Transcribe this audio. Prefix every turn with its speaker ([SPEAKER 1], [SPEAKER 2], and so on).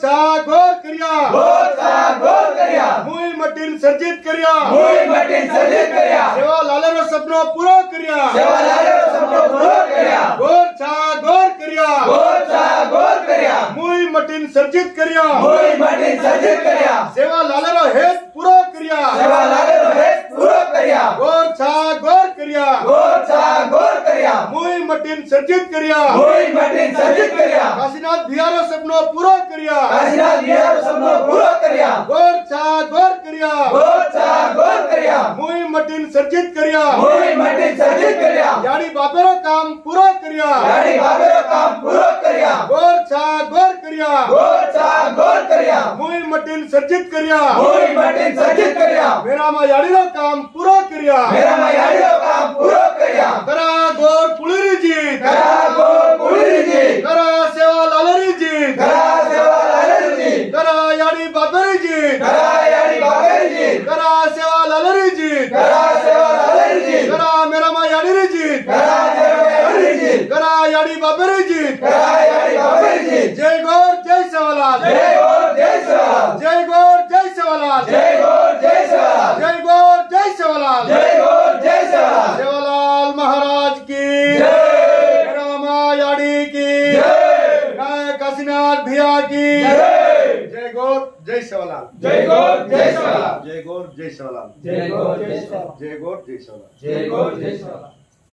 [SPEAKER 1] چاگور کریا موئی مٹین سرجیت کریا شیوہ لالر و سپنو پورو کریا گور چاگور کریا موئی مٹین سرجیت کریا شیوہ لالر و حیث پورو کریا گور چاگور کریا موئی مٹین سرجیت کریا کاسینات بھیارو سپنو پورو کریا
[SPEAKER 2] કાશીનાથ બિહારનો સપનો પૂરો કર્યા
[SPEAKER 1] ગોર છા ગોર કર્યા
[SPEAKER 2] ગોતા ગોલ કર્યા
[SPEAKER 1] મુઈ મટીન સર્જિત કર્યા
[SPEAKER 2] મૂઈ મટીન સર્જિત કર્યા
[SPEAKER 1] જાડી બાબેરો કામ પૂરો કર્યા
[SPEAKER 2] ગાડી બાબેરો કામ પૂરો કર્યા
[SPEAKER 1] ગોર છા ગોર કર્યા
[SPEAKER 2] ગોતા ગોલ કર્યા
[SPEAKER 1] મુઈ મટીન સર્જિત કર્યા મૂઈ
[SPEAKER 2] મટીન સર્જિત કર્યા
[SPEAKER 1] મેરામાં યાડીનો કામ પૂરો કર્યા
[SPEAKER 2] મેરામાં યાડીનો
[SPEAKER 1] جی گو جی سوال
[SPEAKER 2] جی
[SPEAKER 1] سوال مہاراج کی۔ را یاری کی۔ جی گو جی سولا
[SPEAKER 2] جی گو جے سوال
[SPEAKER 1] جے گو جی سولا
[SPEAKER 2] جی گوڑ جی سوال
[SPEAKER 1] جی گو جی سولا
[SPEAKER 2] جی گوڑ جی سولا